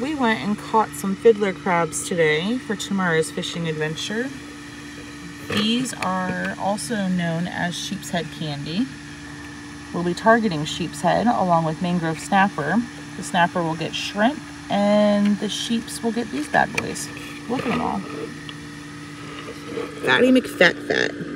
we went and caught some fiddler crabs today for tomorrow's fishing adventure. These are also known as sheepshead candy. We'll be targeting sheepshead along with mangrove snapper. The snapper will get shrimp and the sheeps will get these bad boys. Look at them all. Fatty McFat Fat.